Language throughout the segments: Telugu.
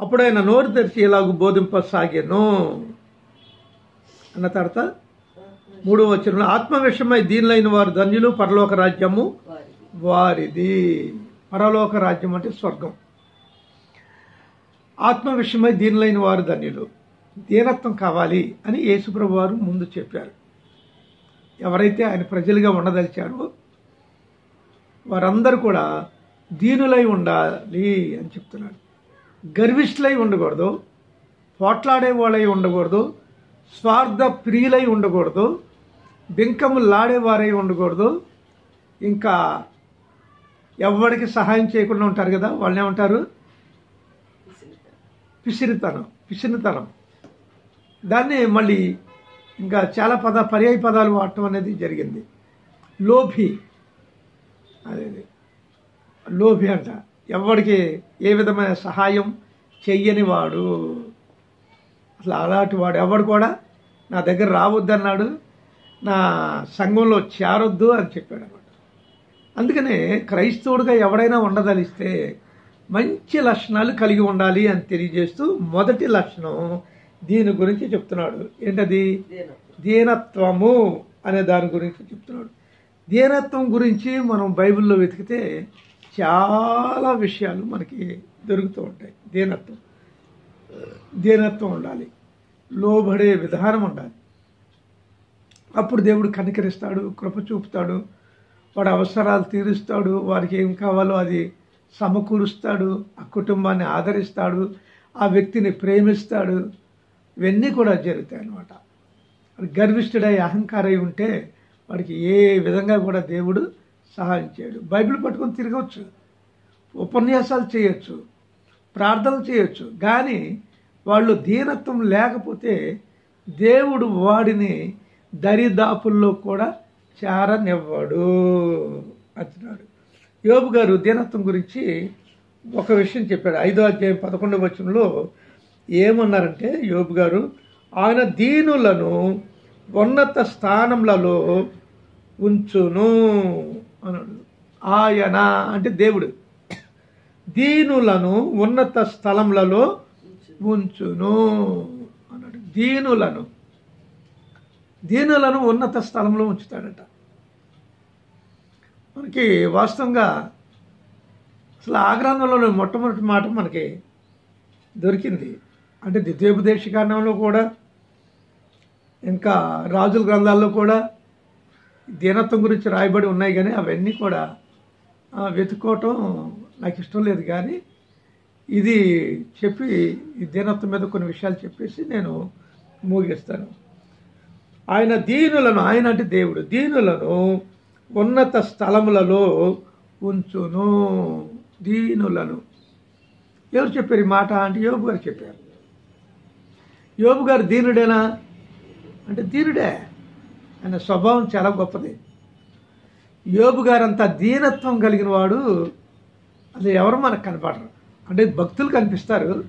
అప్పుడు ఆయన నోరు తెరిచి ఇలాగ బోధింపసాగాను. అన్న తర్వాత మూడో వచ్చిన ఆత్మ విషయమై దీనిలైన వారు ధన్యులు పరలోక రాజ్యము వారిది. పరలోక రాజ్యం అంటే స్వర్గం. ఆత్మ విషయమై దీనిలైన వారు ధన్యులు. దీనత్వం కావాలి అని యేసుప్రభు వారు ముందు చెప్పారు. ఎవరైతే ఆయన ప్రజలుగా ఉండదలిచారో వారందరూ కూడా దీనులై ఉండాలి అని చెప్తున్నాడు గర్విష్ఠులై ఉండకూడదు పోట్లాడే వాళ్ళై ఉండకూడదు స్వార్థ ప్రియులై ఉండకూడదు బింకములాడేవారై ఉండకూడదు. ఇంకా ఎవరికి సహాయం చేయకుండా ఉంటారు కదా వాళ్ళు ఏమంటారు? పిసిరితనం పిసిరితనం. దాన్ని మళ్ళీ ఇంకా చాలా పద పర్యాయ పదాలు వాడటం అనేది జరిగింది. లోభి అదే లోభి అంట. ఎవరికి ఏ విధమైన సహాయం చెయ్యని వాడు. అసలు అలాంటి వాడు ఎవడు కూడా నా దగ్గర రావద్దన్నాడు నా సంఘంలో చేరొద్దు అని చెప్పాడు అనమాట అందుకనే క్రైస్తవుడిగా ఎవడైనా ఉండదలిస్తే మంచి లక్షణాలు కలిగి ఉండాలి అని తెలియజేస్తూ మొదటి లక్షణం దీని గురించి చెప్తున్నాడు. ఏంటది? దీనత్వము అనే దాని గురించి చెప్తున్నాడు. దీనత్వం గురించి మనం బైబిల్లో వెతికితే చాలా విషయాలు మనకి దొరుకుతూ ఉంటాయి. దీనత్వం. దీనత్వం ఉండాలి. లోబడే విధానం ఉండాలి. అప్పుడు దేవుడు కనికరిస్తాడు కృప చూపుతాడు వాడి అవసరాలు తీరుస్తాడు వారికి ఏం కావాలో అది సమకూరుస్తాడు ఆ కుటుంబాన్ని ఆదరిస్తాడు ఆ వ్యక్తిని ప్రేమిస్తాడు. ఇవన్నీ కూడా జరుగుతాయి అన్నమాట. గర్విష్ఠుడై అహంకారై ఉంటే వాడికి ఏ విధంగా కూడా దేవుడు సహాయం చేయడు. బైబిల్ పట్టుకొని తిరగవచ్చు ఉపన్యాసాలు చేయొచ్చు. ప్రార్థనలు చేయొచ్చు. కానీ వాళ్ళు దీనత్వం లేకపోతే దేవుడు వాడిని దరిదాపుల్లో కూడా చేరనివ్వడు అంటున్నాడు. యోబు గారు దీనత్వం గురించి ఒక విషయం చెప్పాడు. ఐదో అధ్యాయం పదకొండవ వచనంలో ఏమన్నారంటే యోబు గారు ఆయన దీనులను ఉన్నత స్థానములలో ఉంచును. అన్నాడు. ఆయన అంటే దేవుడు. దీనులను ఉన్నత స్థలములలో ఉంచును అన్నాడు. దీనులను. దీనులను ఉన్నత స్థలంలో ఉంచుతాడట. మనకి వాస్తవంగా అసలు ఆ గ్రంథంలో మొట్టమొదటి మాట మనకి దొరికింది. అంటే ద్వితీయోపదేశ కారణంలో కూడా ఇంకా రాజుల గ్రంథాల్లో కూడా దీనత్వం గురించి రాయబడి ఉన్నాయి కానీ అవన్నీ కూడా వెతుక్కోవటం నాకు ఇష్టం లేదు కానీ ఇది చెప్పి ఈ దీనత్వం మీద కొన్ని విషయాలు చెప్పేసి నేను ముగిస్తాను. ఆయన దీనులను ఆయన అంటే దేవుడు దీనులను ఉన్నత స్థలములలో ఉంచును. దీనులను. ఎవరు చెప్పారు ఈ మాట అంటే యోబు గారు చెప్పారు. యోబు గారు దీనుడేనా? అంటే దీనుడే. ఆయన స్వభావం చాలా గొప్పది. యోబు గారంత దీనత్వం కలిగిన వాడు అది ఎవరు మనకు కనపడరు. అంటే భక్తులు కనిపిస్తారు.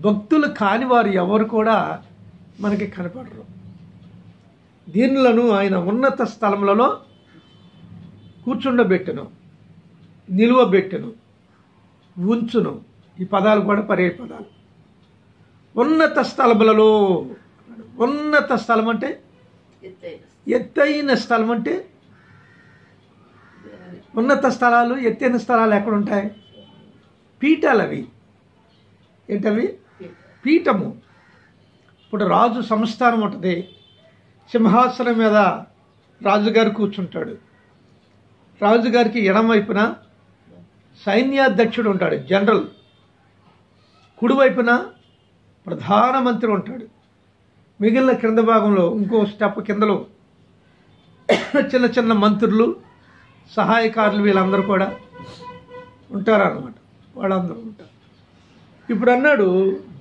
భక్తులు కాని వారు ఎవరు కూడా మనకి కనపడరు. దీనులను ఆయన ఉన్నత స్థలములలో కూర్చుండబెట్టును నిలువబెట్టును ఉంచును. ఈ పదాలు కూడా పర్యాయ పదాలు. ఉన్నత స్థలములలో ఉన్నత స్థలం అంటే ఎత్తైన స్థలం అంటే ఉన్నత స్థలాలు ఎత్తైన స్థలాలు ఎక్కడ ఉంటాయి? పీఠాలు అవి ఏంటవి? పీఠము. ఇప్పుడు రాజు సంస్థానం ఉంటుంది. సింహాసనం మీద రాజుగారు కూర్చుంటాడు. రాజుగారికి ఎడం వైపున సైన్యాధ్యక్షుడు ఉంటాడు జనరల్. కుడివైపున ప్రధానమంత్రి ఉంటాడు. మిగిలిన క్రింద భాగంలో ఇంకో స్టెప్ కిందలో చిన్న చిన్న మంత్రులు సహాయకారులు వీళ్ళందరూ కూడా ఉంటారన్నమాట. వాళ్ళందరూ ఉంటారు. ఇప్పుడు అన్నాడు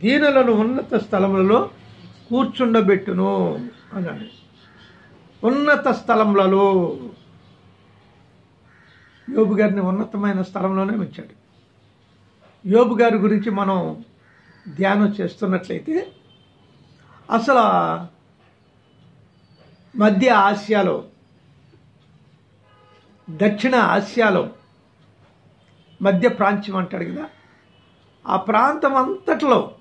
దీనులను ఉన్నత స్థలములలో కూర్చుండబెట్టును అన్నాడు. ఉన్నత స్థలములలో యోబు గారిని ఉన్నతమైన స్థలంలోనే ఉంచాడు. యోబు గారి గురించి మనం ధ్యానం చేస్తున్నట్లయితే అసలు మధ్య ఆసియాలో దక్షిణ ఆసియాలో మధ్య ప్రాంతం అంటాడు కదా ఆ ప్రాంతం అంతట్లో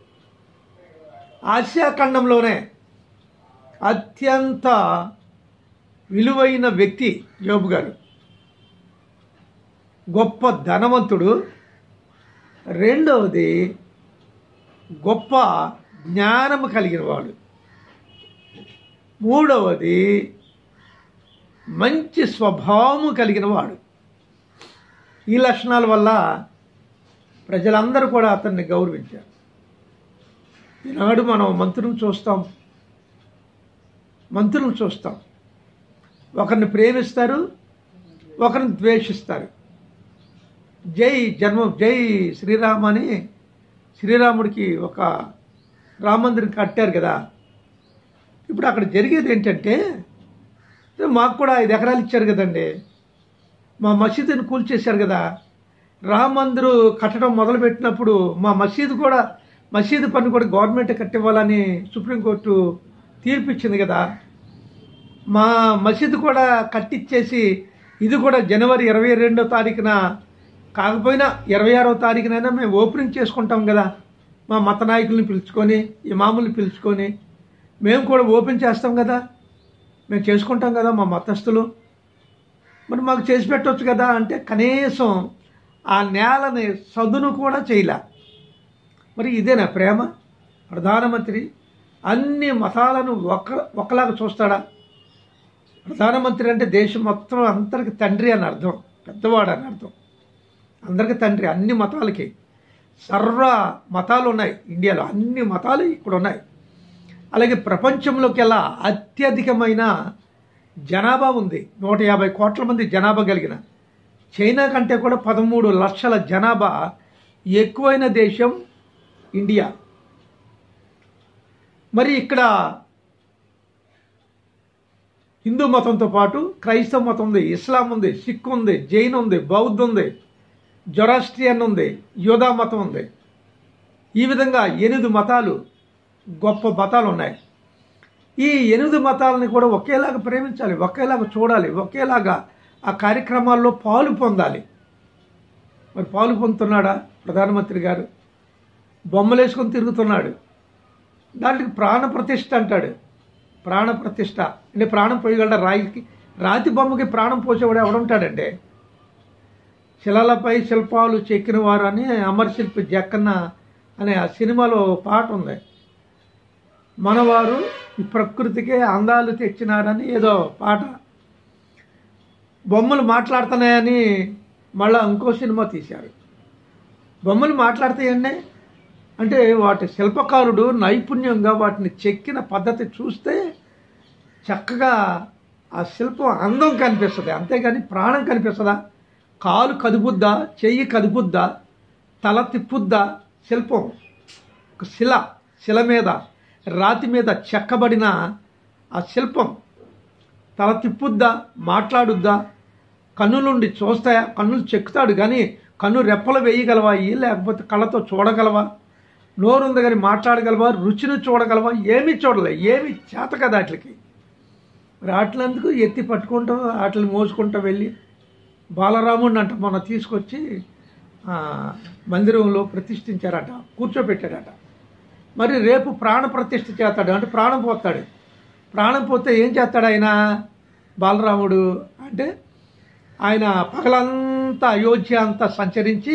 ఆసియా ఖండంలోనే అత్యంత విలువైన వ్యక్తి యోబు గారు. గొప్ప ధనవంతుడు. రెండవది గొప్ప జ్ఞానము కలిగిన వాడు మూడవది మంచి స్వభావము కలిగిన వాడు ఈ లక్షణాల వల్ల ప్రజలందరూ కూడా అతన్ని గౌరవించారు. ఈనాడు మనం మంత్రులను చూస్తాం. మంత్రులను చూస్తాం. ఒకరిని ప్రేమిస్తారు ఒకరిని ద్వేషిస్తారు. జై జన్మ జై శ్రీరామ్ అని శ్రీరాముడికి ఒక రామ మందిరం కట్టారు కదా. ఇప్పుడు అక్కడ జరిగేది ఏంటంటే మాకు కూడా ఐదు ఎకరాలు ఇచ్చారు కదండి. మా మసీదుని కూల్చేశారు కదా. రామ మందిరు కట్టడం మొదలుపెట్టినప్పుడు మా మసీదు కూడా మసీదు పని కూడా గవర్నమెంట్ కట్టివ్వాలని సుప్రీంకోర్టు తీర్పు ఇచ్చింది కదా. మా మసీదు కూడా కట్టిచ్చేసి ఇది కూడా జనవరి ఇరవై రెండో తారీఖున కాకపోయినా ఇరవై ఆరో తారీఖునైనా మేము ఓపెనింగ్ చేసుకుంటాం కదా. మా మత నాయకుల్ని పిలుచుకొని ఇమాముల్ని పిలుచుకొని మేము కూడా ఓపెన్ చేస్తాం కదా. మేము చేసుకుంటాం కదా మా మతస్థులు. మరి మాకు చేసి పెట్టవచ్చు కదా అంటే కనీసం ఆ నేలని సదును కూడా చేయలే. మరి ఇదేనా ప్రేమ. ప్రధానమంత్రి అన్ని మతాలను ఒక ఒకలాగా చూస్తాడా? ప్రధానమంత్రి అంటే దేశం మొత్తం అందరికి తండ్రి అని అర్థం. పెద్దవాడు అని అర్థం. అందరికి తండ్రి అన్ని మతాలకి. సర్వ మతాలు ఉన్నాయి. ఇండియాలో అన్ని మతాలు ఇక్కడ ఉన్నాయి. అలాగే ప్రపంచంలోకెల్లా అత్యధికమైన జనాభా ఉంది. నూట యాభై కోట్ల మంది జనాభా కలిగిన చైనా కంటే కూడా పదమూడు లక్షల జనాభా ఎక్కువైన దేశం ఇండియా. మరి ఇక్కడ హిందూ మతంతో పాటు క్రైస్తవ మతం ఉంది ఇస్లాం ఉంది సిక్ ఉంది జైన్ ఉంది బౌద్ధ ఉంది జొరాస్ట్రియన్ ఉంది యోధా మతం ఉంది. ఈ విధంగా ఎనిమిది మతాలు గొప్ప మతాలు ఉన్నాయి ఈ ఎనిమిది మతాలని కూడా ఒకేలాగా ప్రేమించాలి ఒకేలాగా చూడాలి ఒకేలాగా ఆ కార్యక్రమాల్లో పాలు పొందాలి. మరి పాలు పొందుతున్నాడా ప్రధానమంత్రి గారు? బొమ్మలు వేసుకొని తిరుగుతున్నాడు. దానికి ప్రాణ ప్రతిష్ఠ అంటాడు. ప్రాణ ప్రతిష్ఠ. అంటే ప్రాణం పోయగలడా? రాయికి రాతి బొమ్మకి ప్రాణం పోసేవాడు ఎవడుంటాడంటే శిలలపై శిల్పాలు చెక్కిన వారు అని అమరశిల్పి జక్కన్న అనే ఆ సినిమాలో పాట ఉంది. మనవారు ఈ ప్రకృతికే అందాలు తెచ్చినారని ఏదో పాట. బొమ్మలు మాట్లాడుతున్నాయని మళ్ళా ఇంకో సినిమా తీశారు. బొమ్మలు మాట్లాడతాయండి అంటే వాటి శిల్పకారుడు నైపుణ్యంగా వాటిని చెక్కిన పద్ధతి చూస్తే చక్కగా ఆ శిల్పం అందం కనిపిస్తుంది. అంతేగాని ప్రాణం కనిపిస్తుందా? కాలు కదుపుద్దా చెయ్యి కదుపుద్దా తల తిప్పుద్దా శిల్పం. ఒక శిల శిల మీద రాతి మీద చెక్కబడిన ఆ శిల్పం. తల తిప్పుద్దా మాట్లాడుద్దా కన్నులుండి చూస్తాయా? కన్నులు చెక్కుతాడు కానీ కన్ను రెప్పలు వేయగలవా? లేకపోతే కళ్ళతో చూడగలవా? నోరుంది కానీ మాట్లాడగలవా? రుచిని చూడగలవా? ఏమీ చూడలే ఏమీ చేత కదా వాటికి వాటిలందుకు ఎత్తి పట్టుకుంటాం? వాటిని మోసుకుంటూ వెళ్ళి? బాలరాముడిని అంట మొన్న తీసుకొచ్చి మందిరంలో ప్రతిష్ఠించారట కూర్చోబెట్టాడట మరి రేపు ప్రాణ ప్రతిష్ఠ చేస్తాడు. అంటే ప్రాణం పోతాడు ప్రాణం పోతే ఏం చేస్తాడు ఆయన? బాలరాముడు అంటే ఆయన పగలంతా అయోధ్య అంతా సంచరించి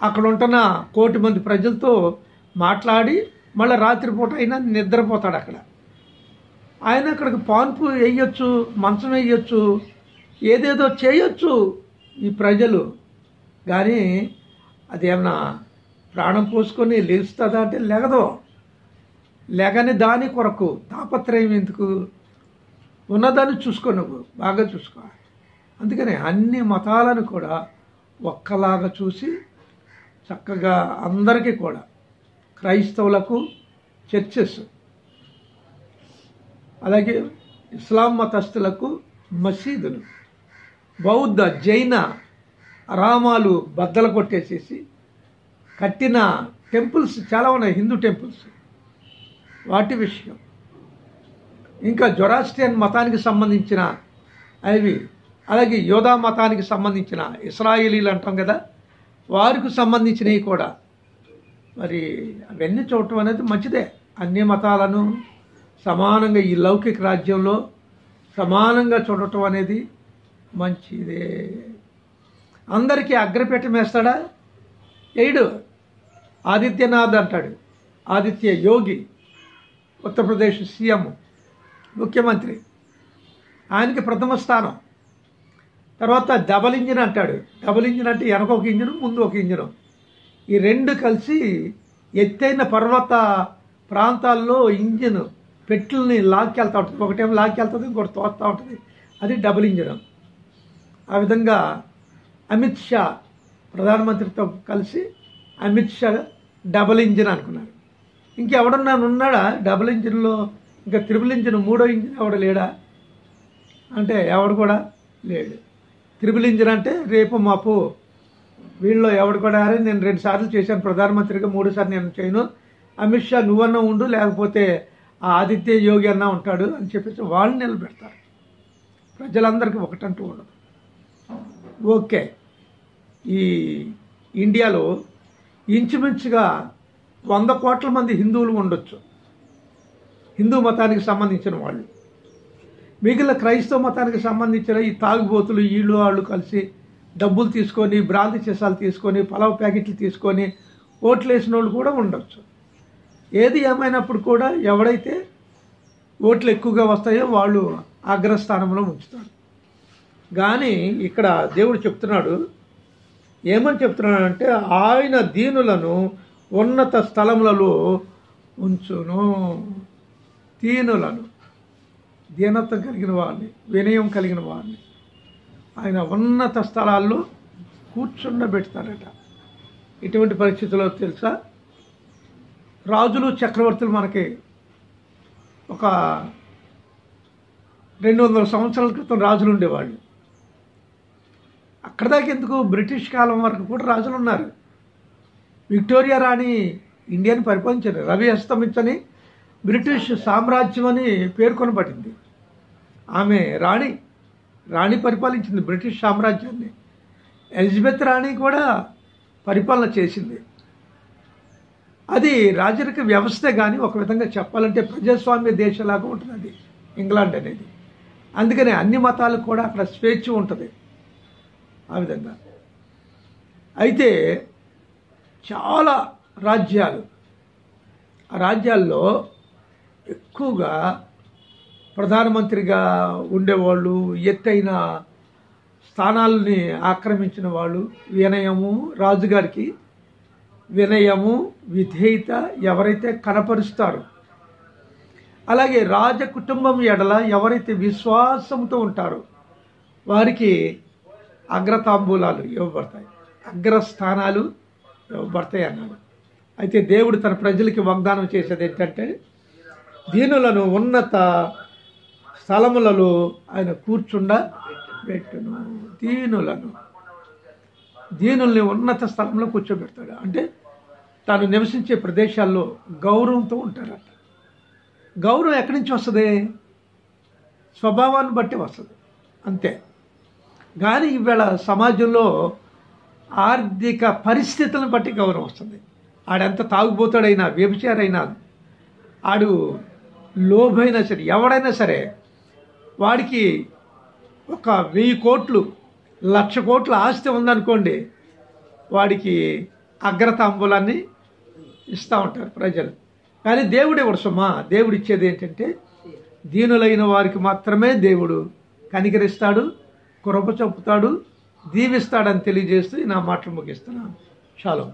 అక్కడ ఉంటున్న కోటి మంది ప్రజలతో మాట్లాడి మళ్ళీ రాత్రిపూట అయినా నిద్రపోతాడు అక్కడ. ఆయన అక్కడికి పాన్పు వేయొచ్చు మంచం వేయొచ్చు ఏదేదో చేయొచ్చు ఈ ప్రజలు. కానీ అదేమన్నా ప్రాణం పోసుకొని లేస్తుందా అంటే లేగదు. లేగని దాని కొరకు తాపత్రయం ఎందుకు? ఉన్నదాన్ని చూసుకో నువ్వు బాగా చూసుకో. అందుకని అన్ని మతాలను కూడా ఒక్కలాగా చూసి చక్కగా అందరికీ కూడా క్రైస్తవులకు చర్చెస్. అలాగే ఇస్లాం మతస్థులకు మసీదులు. బౌద్ధ జైన రామాలు బద్దలు కొట్టేసేసి కట్టిన టెంపుల్స్ చాలా ఉన్నాయి హిందూ టెంపుల్స్. వాటి విషయం. ఇంకా జొరాస్ట్రియన్ మతానికి సంబంధించిన అవి అలాగే యోధా మతానికి సంబంధించిన ఇస్రాయేలీలు అంటాం కదా వారికి సంబంధించినవి కూడా. మరి అవన్నీ చూడటం అనేది మంచిదే. అన్ని మతాలను సమానంగా ఈ లౌకిక రాజ్యంలో సమానంగా చూడటం అనేది మంచిదే. అందరికీ అగ్రపీఠం వేస్తాడా? వేయడు ఆదిత్యనాథ్ అంటాడు. ఆదిత్య యోగి ఉత్తరప్రదేశ్ సీఎం ముఖ్యమంత్రి. ఆయనకి ప్రథమ స్థానం. తర్వాత డబల్ ఇంజిన్ అంటాడు. డబల్ ఇంజిన్ అంటే వెనక ఒక ఇంజిన్ ముందు ఒక ఇంజిన్. ఈ రెండు కలిసి ఎత్తైన పర్వత ప్రాంతాల్లో ఇంజిన్ పెట్లని లాక్కెళ్తూ ఉంటుంది. ఒకటేమో లాక్కెళ్తుంది ఇంకోటి తోస్తూ ఉంటుంది. అది డబుల్ ఇంజిన్. ఆ విధంగా అమిత్ షా ప్రధానమంత్రితో కలిసి అమిత్ షా డబుల్ ఇంజిన్ అనుకున్నారు. ఇంకెవడన్నా ఉన్నాడా? డబుల్ ఇంజిన్లో ఇంకా త్రిబుల్ ఇంజిన్ మూడో ఇంజిన్ ఎవడ లేడా? అంటే ఎవడు కూడా లేడు. త్రిబుల్ ఇంజిన్ అంటే రేపు మాపు. వీళ్ళలో ఎవడు కూడా అరే నేను రెండు సార్లు చేశాను ప్రధానమంత్రిగా మూడు సార్లు నేను చేయను. అమిత్ షా నువ్వన్నా ఉండు లేకపోతే ఆ ఆదిత్య యోగి అన్నా ఉంటాడు అని చెప్పేసి వాళ్ళు నిలబెడతారు. ప్రజలందరికీ ఒకటంటూ ఉండదు. ఓకే. ఈ ఇండియాలో ఇంచుమించుగా వంద కోట్ల మంది హిందువులు ఉండొచ్చు. హిందూ మతానికి సంబంధించిన వాళ్ళు. మిగిలిన క్రైస్తవ మతానికి సంబంధించిన ఈ తాగుబోతులు వీళ్ళు వాళ్ళు కలిసి డబ్బులు తీసుకొని బ్రాంతి చేసాలు తీసుకొని పలావ్ ప్యాకెట్లు తీసుకొని ఓట్లు వేసిన వాళ్ళు కూడా ఉండొచ్చు. ఏది ఏమైనప్పుడు కూడా ఎవడైతే ఓట్లు ఎక్కువగా వస్తాయో వాళ్ళు అగ్రస్థానంలో ఉంచుతారు. కానీ ఇక్కడ దేవుడు చెప్తున్నాడు ఏమని చెప్తున్నాడంటే ఆయన దీనులను ఉన్నత స్థలములలో ఉంచును. దీనులను దీనత్వం కలిగిన వారిని వినయం కలిగిన వారిని ఆయన ఉన్నత స్థలాల్లో కూర్చుండబెడతాడట. ఇటువంటి పరిస్థితుల్లో తెలుసా? రాజులు చక్రవర్తులు మనకి ఒక రెండు వందల సంవత్సరాల క్రితం రాజులు ఉండేవాళ్ళు. అక్కడ దాకా ఎందుకు? బ్రిటిష్ కాలం వరకు కూడా రాజులు ఉన్నారు. విక్టోరియా రాణి ఇండియాని పరిపాలించారు. రవి అస్తమించని బ్రిటిష్ సామ్రాజ్యం అని పేర్కొనబడింది ఆమె రాణి రాణి పరిపాలించింది బ్రిటిష్ సామ్రాజ్యాన్ని. ఎలిజబెత్ రాణి కూడా పరిపాలన చేసింది. అది రాజరిక వ్యవస్థ కానీ ఒక విధంగా చెప్పాలంటే ప్రజాస్వామ్య దేశంలాగా ఉంటుంది అది ఇంగ్లాండ్ అనేది. అందుకని అన్ని మతాలకు కూడా అక్కడ స్వేచ్ఛ ఉంటుంది. ఆ విధంగా. అయితే చాలా రాజ్యాలు ఆ రాజ్యాల్లో ఎక్కువగా ప్రధానమంత్రిగా ఉండేవాళ్ళు ఎత్తైన స్థానాలని ఆక్రమించిన వాళ్ళు వినయము రాజుగారికి వినయము విధేయత ఎవరైతే కనపరుస్తారో అలాగే రాజ కుటుంబం ఎడల ఎవరైతే విశ్వాసంతో ఉంటారో వారికి అగ్రతాంబూలాలు ఇవ్వబడతాయి. అగ్రస్థానాలు ఇవ్వబడతాయి అన్నాడు. అయితే దేవుడు తన ప్రజలకి వాగ్దానం చేసేది ఏంటంటే దీనులను ఉన్నత స్థలములలో ఆయన కూర్చుండ పెట్టును. దీనులను. దీనుల్ని ఉన్నత స్థలంలో కూర్చోబెడతాడు. అంటే తాను నివసించే ప్రదేశాల్లో గౌరవంతో ఉంటారట. గౌరవం ఎక్కడి నుంచి వస్తుంది? స్వభావాన్ని బట్టి వస్తుంది. అంతే. కానీ ఈవేళ సమాజంలో ఆర్థిక పరిస్థితులను బట్టి గౌరవం వస్తుంది. ఆడెంత తాగుబోతాడైనా వ్యభిచారైనా ఆడు లోభైనా సరే ఎవడైనా సరే వాడికి ఒక వెయ్యి కోట్లు లక్ష కోట్ల ఆస్తి ఉందనుకోండి వాడికి అగ్రతాంబూలాన్ని ఇస్తూ ఉంటారు ప్రజలు. కానీ దేవుడు ఇవ్వడు సుమా? దేవుడు ఇచ్చేది ఏంటంటే దీనులైన వారికి మాత్రమే దేవుడు కనికరిస్తాడు కృప చెప్పుతాడు దీవిస్తాడని తెలియజేస్తూ నా మాటలు ముగిస్తున్నాను. షాలో.